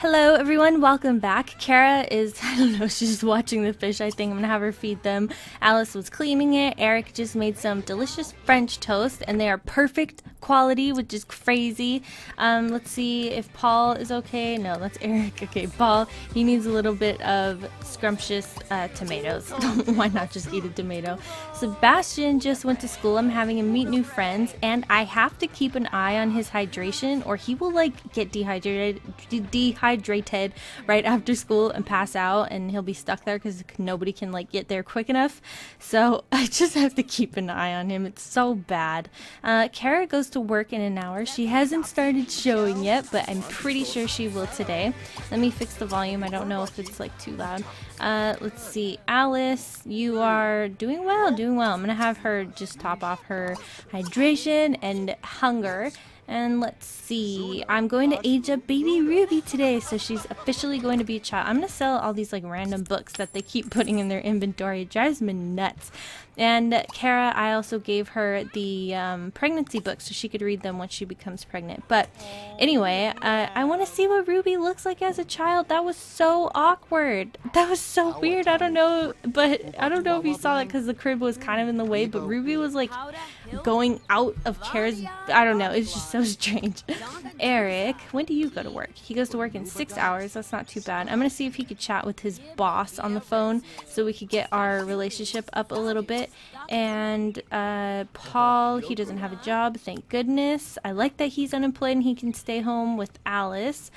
Hello everyone, welcome back. Kara is, I don't know, she's just watching the fish, I think. I'm gonna have her feed them. Alice was cleaning it. Eric just made some delicious French toast, and they are perfect quality, which is crazy. Um, let's see if Paul is okay. No, that's Eric. Okay, Paul, he needs a little bit of scrumptious uh, tomatoes. Why not just eat a tomato? Sebastian just went to school. I'm having him meet new friends, and I have to keep an eye on his hydration, or he will like get dehydrated, dehydrated right after school and pass out, and he'll be stuck there because nobody can like get there quick enough. So I just have to keep an eye on him. It's so bad. Uh, Kara goes to work in an hour. She hasn't started showing yet, but I'm pretty sure she will today. Let me fix the volume. I don't know if it's like too loud. Uh, let's see. Alice, you are doing well, doing well. I'm to have her just top off her hydration and hunger. And let's see. I'm going to age up baby Ruby today, so she's officially going to be a child. I'm going to sell all these like random books that they keep putting in their inventory. It drives me nuts. And Kara, I also gave her the um, pregnancy book so she could read them once she becomes pregnant. But anyway, uh, I want to see what Ruby looks like as a child. That was so awkward. That was so weird. I don't know, but I don't know if you saw that because the crib was kind of in the way. But Ruby was like going out of Kara's. I don't know. It's just so strange. Eric, when do you go to work? He goes to work in six hours. That's not too bad. I'm gonna see if he could chat with his boss on the phone so we could get our relationship up a little bit. And uh, Paul, he doesn't have a job, thank goodness. I like that he's unemployed and he can stay home with Alice.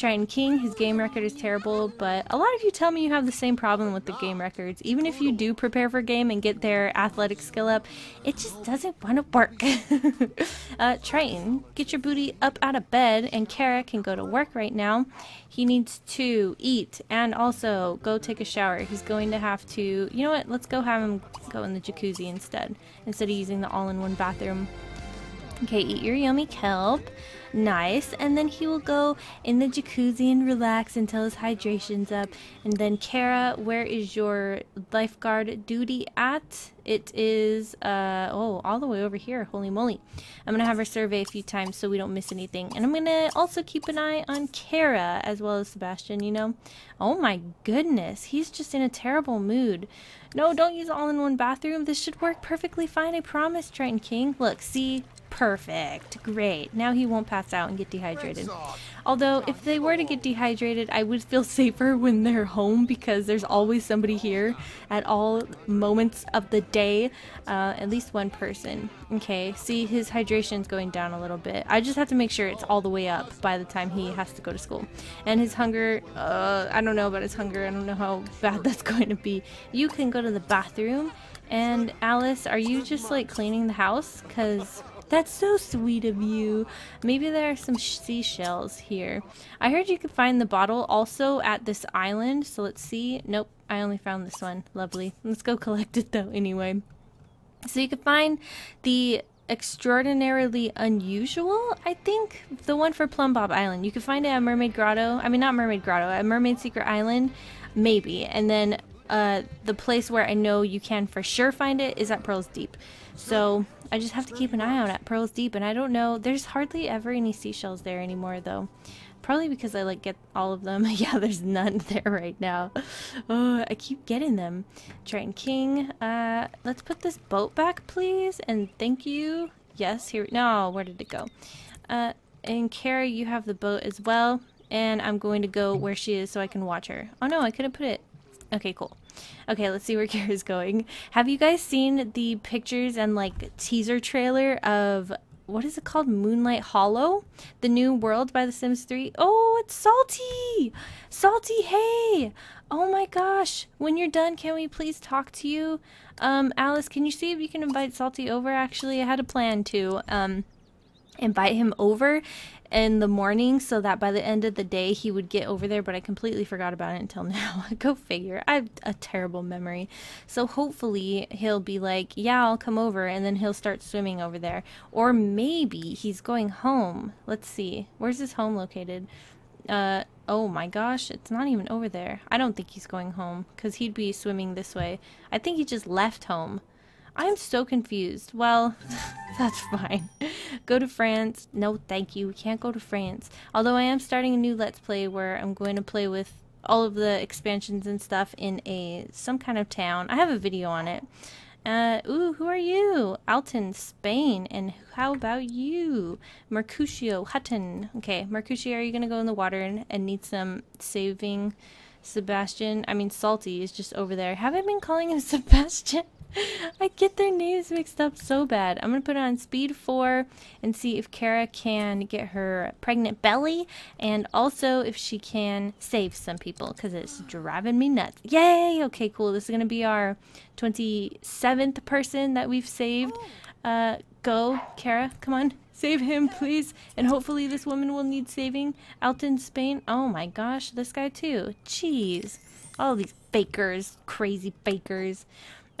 Triton King, his game record is terrible, but a lot of you tell me you have the same problem with the game records. Even if you do prepare for game and get their athletic skill up, it just doesn't want to work. uh, Triton, get your booty up out of bed, and Kara can go to work right now. He needs to eat and also go take a shower. He's going to have to, you know what, let's go have him go in the jacuzzi instead, instead of using the all-in-one bathroom. Okay, eat your yummy kelp. Nice. And then he will go in the jacuzzi and relax until his hydration's up. And then Kara, where is your lifeguard duty at? It is, uh, oh, all the way over here. Holy moly. I'm going to have her survey a few times so we don't miss anything. And I'm going to also keep an eye on Kara as well as Sebastian, you know. Oh my goodness. He's just in a terrible mood. No, don't use all-in-one bathroom. This should work perfectly fine. I promise, Triton King. Look, see? Perfect. Great. Now he won't pass out and get dehydrated. Although, if they were to get dehydrated, I would feel safer when they're home because there's always somebody here at all moments of the day. Uh, at least one person. Okay, see, his hydration's going down a little bit. I just have to make sure it's all the way up by the time he has to go to school. And his hunger, uh, I don't know about his hunger. I don't know how bad that's going to be. You can go to the bathroom. And Alice, are you just like cleaning the house? Because that's so sweet of you. Maybe there are some seashells here. I heard you could find the bottle also at this island. So let's see. Nope, I only found this one. Lovely. Let's go collect it though anyway. So you could find the extraordinarily unusual, I think. The one for Plumbob Island. You could find it at Mermaid Grotto. I mean, not Mermaid Grotto, at Mermaid Secret Island. Maybe. And then uh, the place where I know you can for sure find it is at Pearl's Deep. So I just have to keep an eye out at Pearl's Deep, and I don't know. There's hardly ever any seashells there anymore, though. Probably because I like get all of them. yeah, there's none there right now. Oh, I keep getting them. Triton King. Uh, let's put this boat back, please, and thank you. Yes, here. No, where did it go? Uh, and Kara, you have the boat as well, and I'm going to go where she is so I can watch her. Oh no, I couldn't put it. Okay, cool. Okay, let's see where Kara's going. Have you guys seen the pictures and like teaser trailer of what is it called? Moonlight Hollow? The new world by The Sims 3? Oh, it's Salty! Salty, hey! Oh my gosh. When you're done, can we please talk to you? Um, Alice, can you see if you can invite Salty over? Actually, I had a plan to um invite him over in the morning so that by the end of the day he would get over there, but I completely forgot about it until now. Go figure. I have a terrible memory. So hopefully he'll be like, yeah, I'll come over, and then he'll start swimming over there. Or maybe he's going home. Let's see. Where's his home located? Uh, oh my gosh, it's not even over there. I don't think he's going home because he'd be swimming this way. I think he just left home. I'm so confused. Well, that's fine. Go to France. No, thank you. We can't go to France. Although I am starting a new Let's Play where I'm going to play with all of the expansions and stuff in a some kind of town. I have a video on it. Uh, ooh, who are you? Alton, Spain. And how about you? Mercutio, Hutton. Okay, Mercutio, are you going to go in the water and, and need some saving? Sebastian, I mean Salty is just over there. Have I been calling him Sebastian? I get their names mixed up so bad. I'm going to put it on speed 4 and see if Kara can get her pregnant belly and also if she can save some people because it's driving me nuts. Yay! Okay, cool. This is going to be our 27th person that we've saved. Uh, go, Kara. Come on. Save him, please. And hopefully this woman will need saving. Alton, Spain. Oh my gosh, this guy too. Jeez. All these bakers. Crazy bakers.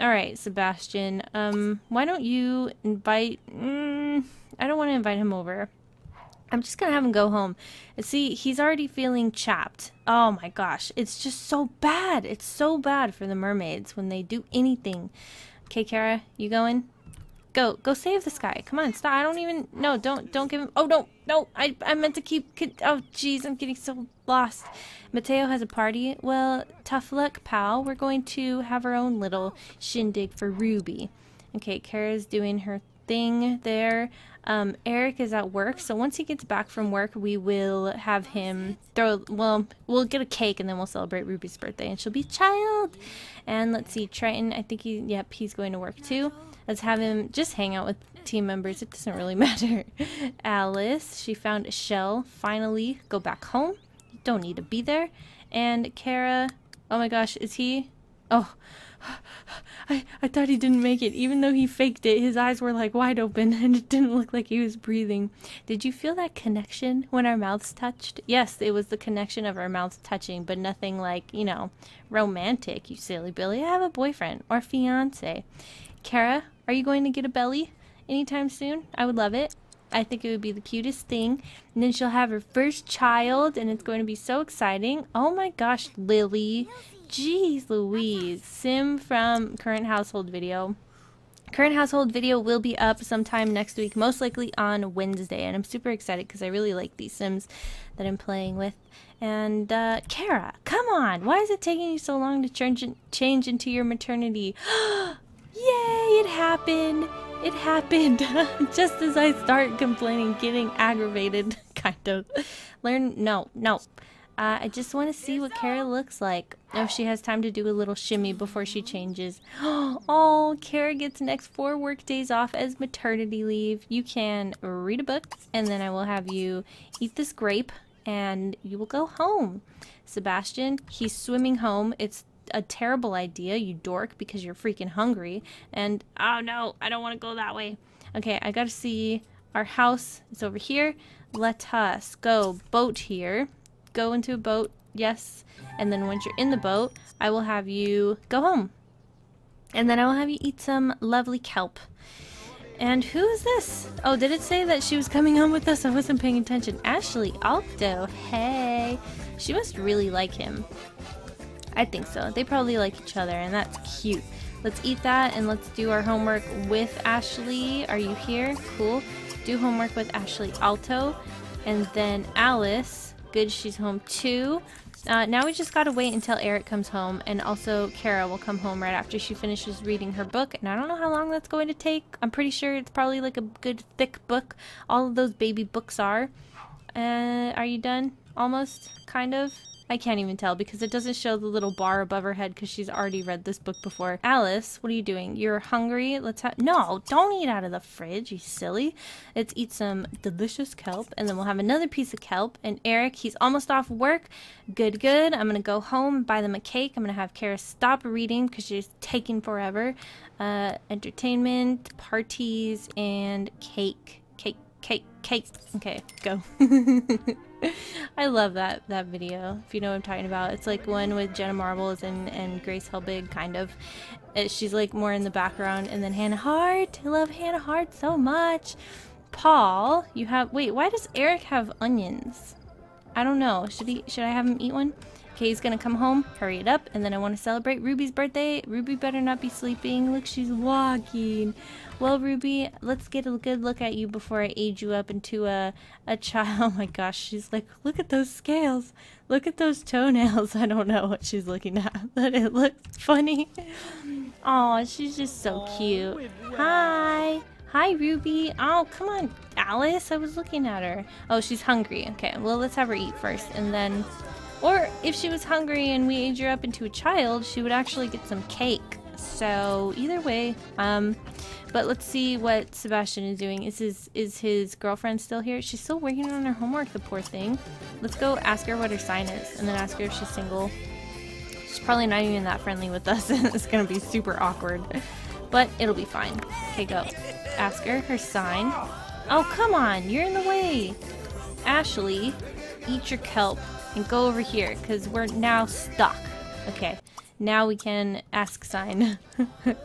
Alright, Sebastian. Um, why don't you invite... Mm, I don't want to invite him over. I'm just gonna have him go home. See, he's already feeling chapped. Oh my gosh, it's just so bad. It's so bad for the mermaids when they do anything. Okay, Kara, you going? Go, go save this guy. Come on, stop. I don't even, no, don't, don't give him, oh no, no, I, I meant to keep, oh jeez, I'm getting so lost. Mateo has a party. Well, tough luck, pal. We're going to have our own little shindig for Ruby. Okay, Kara's doing her thing there. Um, Eric is at work, so once he gets back from work, we will have him throw, well, we'll get a cake and then we'll celebrate Ruby's birthday and she'll be child. And let's see, Triton, I think he, yep, he's going to work too. Let's have him just hang out with team members. It doesn't really matter. Alice, she found a shell. Finally, go back home. You don't need to be there. And Kara, oh my gosh, is he? Oh, I, I thought he didn't make it. Even though he faked it, his eyes were like wide open and it didn't look like he was breathing. Did you feel that connection when our mouths touched? Yes, it was the connection of our mouths touching, but nothing like, you know, romantic, you silly Billy. I have a boyfriend or fiance. Kara, are you going to get a belly anytime soon? I would love it. I think it would be the cutest thing. And then she'll have her first child, and it's going to be so exciting. Oh my gosh, Lily. Jeez Louise. Sim from current household video. Current household video will be up sometime next week, most likely on Wednesday. And I'm super excited because I really like these Sims that I'm playing with. And, uh, Kara, come on. Why is it taking you so long to change, change into your maternity? Yay, it happened. It happened. Just as I start complaining, getting aggravated, kind of. Learn, no, no. Uh, I just want to see what Kara looks like. Oh, she has time to do a little shimmy before she changes. Oh, Kara gets next four work days off as maternity leave. You can read a book, and then I will have you eat this grape, and you will go home. Sebastian, he's swimming home. It's a terrible idea, you dork, because you're freaking hungry. And, oh no, I don't want to go that way. Okay, I gotta see our house. It's over here. Let us go boat here. Go into a boat, yes. And then once you're in the boat, I will have you go home. And then I will have you eat some lovely kelp. And who is this? Oh, did it say that she was coming home with us? I wasn't paying attention. Ashley Alto. Hey. She must really like him. I think so. They probably like each other, and that's cute. Let's eat that, and let's do our homework with Ashley. Are you here? Cool. Do homework with Ashley Alto. And then Alice. Good, she's home too. Uh, now we just gotta wait until Eric comes home, and also Kara will come home right after she finishes reading her book. And I don't know how long that's going to take. I'm pretty sure it's probably like a good thick book. All of those baby books are. Uh, are you done? Almost? Kind of? I can't even tell because it doesn't show the little bar above her head because she's already read this book before. Alice, what are you doing? You're hungry? Let's have- No, don't eat out of the fridge, you silly. Let's eat some delicious kelp and then we'll have another piece of kelp. And Eric, he's almost off work. Good, good. I'm gonna go home, buy them a cake. I'm gonna have Kara stop reading because she's taking forever. Uh, entertainment, parties, and cake. Cake, cake, cake. Okay, go. I love that that video. If you know what I'm talking about, it's like one with Jenna Marbles and and Grace Helbig, kind of. It, she's like more in the background, and then Hannah Hart. I love Hannah Hart so much. Paul, you have wait. Why does Eric have onions? I don't know. Should he? Should I have him eat one? Okay, he's gonna come home, hurry it up, and then I want to celebrate Ruby's birthday. Ruby better not be sleeping. Look, she's walking. Well, Ruby, let's get a good look at you before I age you up into a, a child. Oh my gosh, she's like, look at those scales. Look at those toenails. I don't know what she's looking at, but it looks funny. Oh, she's just so cute. Hi. Hi, Ruby. Oh, come on, Alice. I was looking at her. Oh, she's hungry. Okay, well, let's have her eat first, and then or if she was hungry and we age her up into a child, she would actually get some cake. So either way, um, but let's see what Sebastian is doing. Is his is his girlfriend still here? She's still working on her homework, the poor thing. Let's go ask her what her sign is, and then ask her if she's single. She's probably not even that friendly with us, and it's gonna be super awkward. But it'll be fine. Okay, go. Ask her her sign. Oh, come on, you're in the way. Ashley, eat your kelp and go over here because we're now stuck. Okay, now we can ask sign. and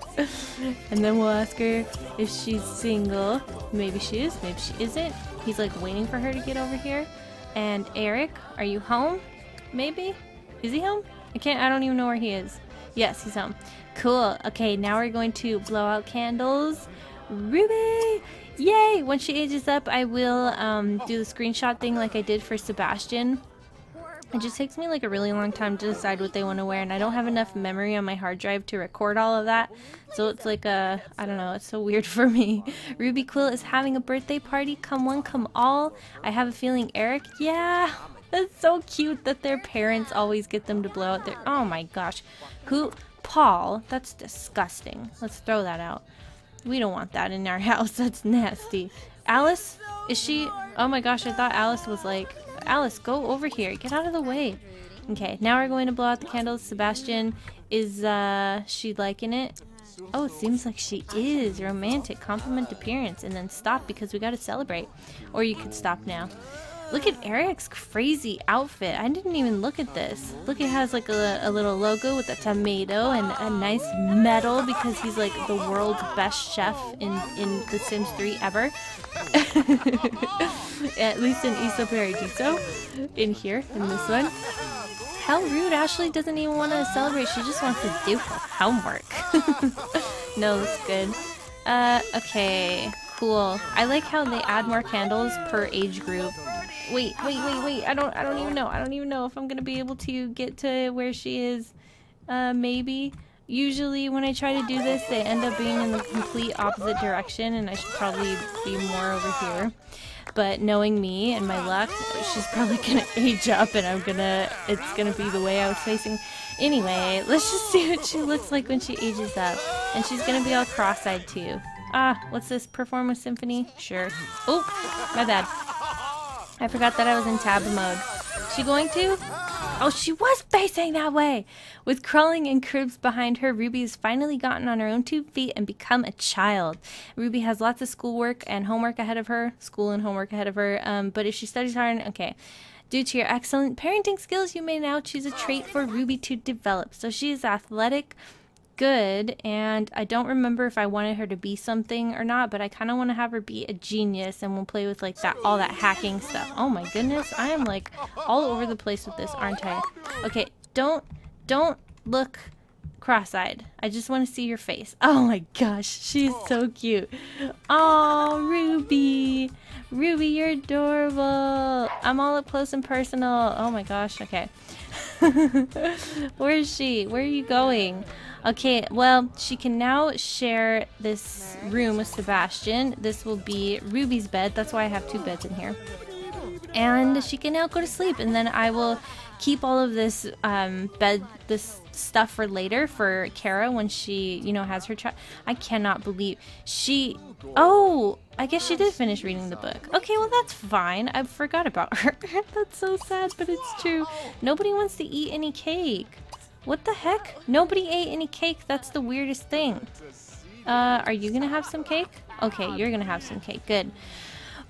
then we'll ask her if she's single. Maybe she is, maybe she isn't. He's like waiting for her to get over here. And Eric, are you home? Maybe? Is he home? I can't, I don't even know where he is. Yes, he's home. Cool. Okay, now we're going to blow out candles. Ruby! Yay! When she ages up, I will um, do the screenshot thing like I did for Sebastian. It just takes me like a really long time to decide what they want to wear and I don't have enough memory on my hard drive to record all of that. So it's like a, I don't know, it's so weird for me. Ruby Quill is having a birthday party. Come one, come all. I have a feeling Eric, yeah. That's so cute that their parents always get them to blow out their, oh my gosh. Who, Paul, that's disgusting. Let's throw that out. We don't want that in our house. That's nasty. Alice, is she, oh my gosh, I thought Alice was like Alice, go over here. Get out of the way. Okay, now we're going to blow out the candles. Sebastian, is uh, she liking it? Oh, it seems like she is. Romantic, compliment appearance, and then stop because we gotta celebrate. Or you could stop now. Look at Eric's crazy outfit. I didn't even look at this. Look, it has like a, a little logo with a tomato and a nice medal because he's like the world's best chef in, in The Sims 3 ever. At least in Isla Paradiso. In here, in this one. How rude. Ashley doesn't even want to celebrate. She just wants to do her homework. no, that's good. Uh, okay. Cool. I like how they add more candles per age group. Wait, wait, wait, wait. I don't I don't even know. I don't even know if I'm going to be able to get to where she is. Uh maybe. Usually when I try to do this, they end up being in the complete opposite direction and I should probably be more over here. But knowing me and my luck, she's probably gonna age up and I'm gonna, it's gonna be the way I was facing. Anyway, let's just see what she looks like when she ages up. And she's gonna be all cross-eyed too. Ah, what's this? Perform a symphony? Sure. Oh, my bad. I forgot that I was in tab mode. She going to? Oh, she was facing that way! With crawling and cribs behind her, Ruby has finally gotten on her own two feet and become a child. Ruby has lots of schoolwork and homework ahead of her. School and homework ahead of her. Um, but if she studies hard, okay. Due to your excellent parenting skills, you may now choose a trait for Ruby to develop. So she is athletic, good and I don't remember if I wanted her to be something or not but I kind of want to have her be a genius and we'll play with like that all that hacking stuff. Oh my goodness I am like all over the place with this aren't I? Okay don't don't look cross-eyed. I just want to see your face. Oh my gosh she's so cute. Oh Ruby. Ruby you're adorable. I'm all up close and personal. Oh my gosh okay. Where is she? Where are you going Okay, well, she can now share this room with Sebastian. This will be Ruby's bed. That's why I have two beds in here. And she can now go to sleep. And then I will keep all of this um, bed, this stuff for later for Kara when she, you know, has her child. I cannot believe she. Oh, I guess she did finish reading the book. Okay, well that's fine. I forgot about her. that's so sad, but it's true. Nobody wants to eat any cake. What the heck? Nobody ate any cake. That's the weirdest thing. Uh, are you gonna have some cake? Okay, you're gonna have some cake. Good.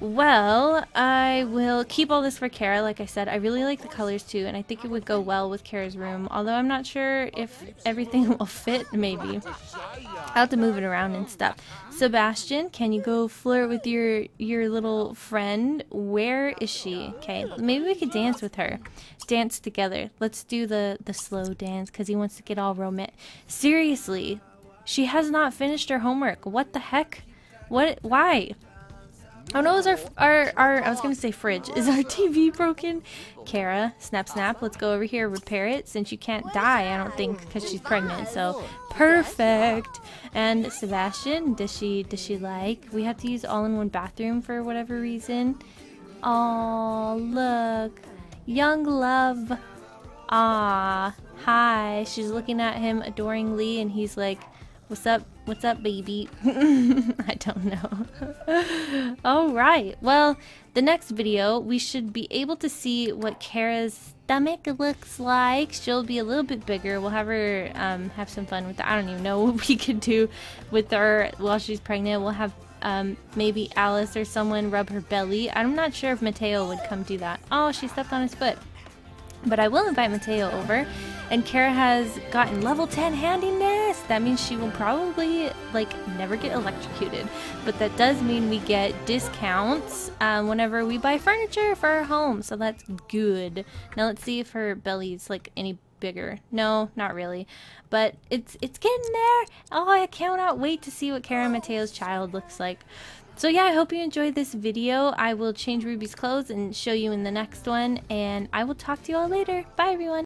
Well, I will keep all this for Kara. Like I said, I really like the colors too, and I think it would go well with Kara's room. Although I'm not sure if everything will fit, maybe. I'll have to move it around and stuff. Sebastian, can you go flirt with your your little friend? Where is she? Okay, maybe we could dance with her. Dance together. Let's do the, the slow dance because he wants to get all romantic. Seriously, she has not finished her homework. What the heck? What? Why? Oh no, is our, our, our, I was gonna say fridge. Is our TV broken? Kara, snap snap, let's go over here, repair it, since you can't die, I don't think, because she's pregnant, so perfect! And Sebastian, does she, does she like? We have to use all-in-one bathroom for whatever reason. Oh, look. Young love. Ah, hi. She's looking at him adoringly, and he's like, What's up? What's up, baby? I don't know. All right. Well, the next video, we should be able to see what Kara's stomach looks like. She'll be a little bit bigger. We'll have her um, have some fun with that. I don't even know what we could do with her while she's pregnant. We'll have um, maybe Alice or someone rub her belly. I'm not sure if Mateo would come do that. Oh, she stepped on his foot. But I will invite Mateo over. And Kara has gotten level 10 handiness. That means she will probably, like, never get electrocuted. But that does mean we get discounts um, whenever we buy furniture for our home. So that's good. Now let's see if her belly's, like, any bigger. No, not really. But it's it's getting there. Oh, I cannot wait to see what Kara Mateo's child looks like. So yeah, I hope you enjoyed this video. I will change Ruby's clothes and show you in the next one. And I will talk to you all later. Bye, everyone.